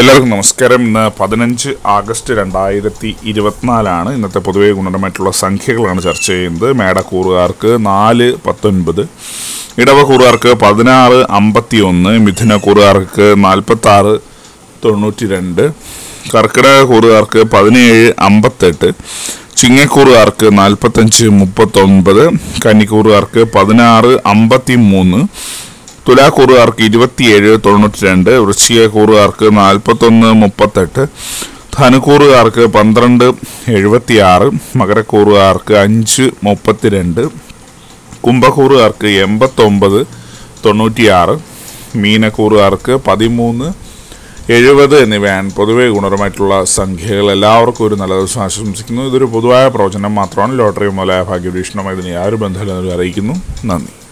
എല്ലാവർക്കും നമസ്കാരം. ഇന്ന് പതിനഞ്ച് ആഗസ്റ്റ് രണ്ടായിരത്തി ഇരുപത്തിനാലാണ് ഇന്നത്തെ പൊതുവെ ഗുണപരമായിട്ടുള്ള സംഖ്യകളാണ് ചർച്ച ചെയ്യുന്നത്. മേടക്കൂറുകാർക്ക് നാല് പത്തൊൻപത് ഇടവക്കൂറുകാർക്ക് പതിനാറ് അമ്പത്തി ഒന്ന് മിഥുനക്കൂറുകാർക്ക് നാൽപ്പത്തി ആറ് തൊണ്ണൂറ്റി രണ്ട് കർക്കിടക കൂറുകാർക്ക് പതിനേഴ് അമ്പത്തെട്ട് ചിങ്ങക്കൂറുകാർക്ക് നാൽപ്പത്തഞ്ച് മുപ്പത്തൊൻപത് കന്നിക്കൂറുകാർക്ക് പതിനാറ് അമ്പത്തി മൂന്ന് തുലാക്കൂറുകാർക്ക് ഇരുപത്തിയേഴ് തൊണ്ണൂറ്റി രണ്ട് വൃശ്ചികക്കൂറുകാർക്ക് നാൽപ്പത്തൊന്ന് മുപ്പത്തെട്ട് ധനുക്കൂറുകാർക്ക് പന്ത്രണ്ട് എഴുപത്തിയാറ് മകരക്കൂറുകാർക്ക് അഞ്ച് മുപ്പത്തിരണ്ട് കുംഭക്കൂറുകാർക്ക് എൺപത്തൊമ്പത് തൊണ്ണൂറ്റിയാറ് മീനക്കൂറുകാർക്ക് പതിമൂന്ന് എഴുപത് എന്നിവയാണ് പൊതുവെ ഗുണപരമായിട്ടുള്ള സംഖ്യകൾ. എല്ലാവർക്കും ഒരു നല്ല ദിവസം ആശംസിക്കുന്നു. ഇതൊരു പൊതുവായ പ്രവചനം മാത്രമാണ്. ലോട്ടറി മുതലായ ഭാഗ്യവീക്ഷണമായി ഇതിന് യാതൊരു ബന്ധമില്ലെന്നൊരു അറിയിക്കുന്നു. നന്ദി.